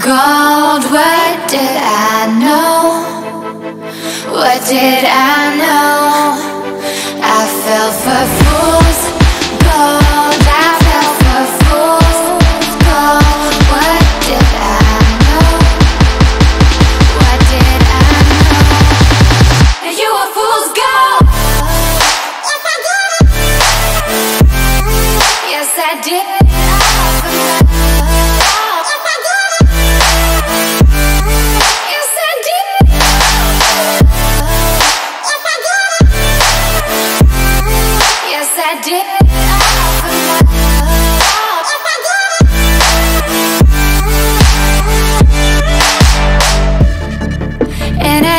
gold. What did I know? What did I know? I fell for fools gold. I fell for fools gold. What did I know? What did I know? You a fool's gold. Oh, yes, I did.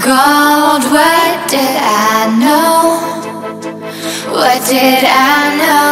gold. What did I know? What did I know?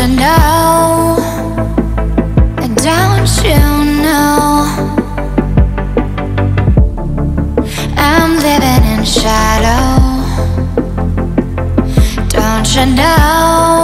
You know? Don't you know? I'm living in shadow. Don't you know?